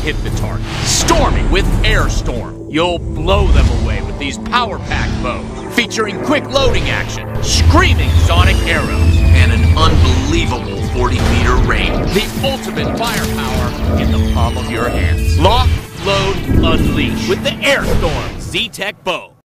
hit the target. Storming with Airstorm, You'll blow them away with these power pack bows, featuring quick loading action, screaming sonic arrows, and an unbelievable 40 meter range. The ultimate firepower in the palm of your hands. Lock, load, unleash with the Airstorm Z-Tek bow.